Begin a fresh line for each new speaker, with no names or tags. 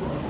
this.